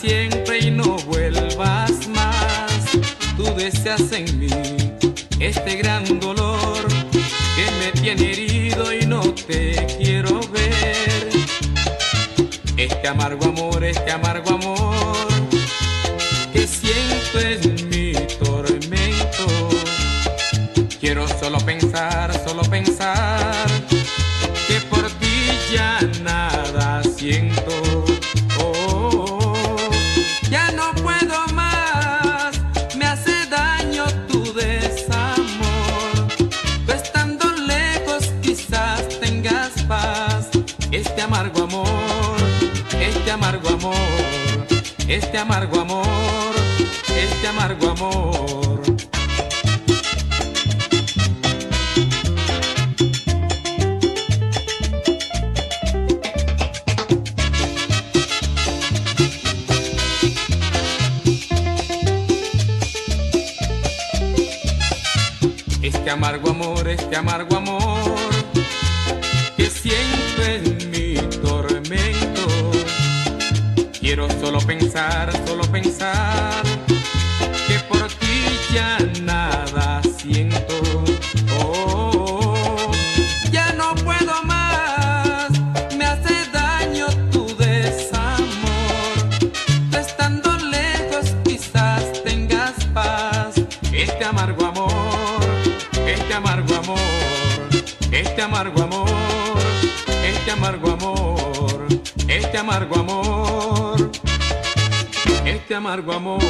siempre y no vuelvas más. Tú deseas en mí este gran dolor que me tiene herido y no te quiero ver. Este amargo amor, este amargo amor que siento es mi tormento. Quiero solo pensar, solo pensar que por ti ya nada siento. Amargo amor, este amargo amor, este amargo amor, este amargo amor. Este amargo amor, este amargo amor Quiero solo pensar, solo pensar que por ti ya nada siento. Oh, ya no puedo más, me hace daño tu desamor. Estando lejos quizás tengas paz. Este amargo amor, este amargo amor, este amargo amor, este amargo amor, este amargo amor, este amargo amor.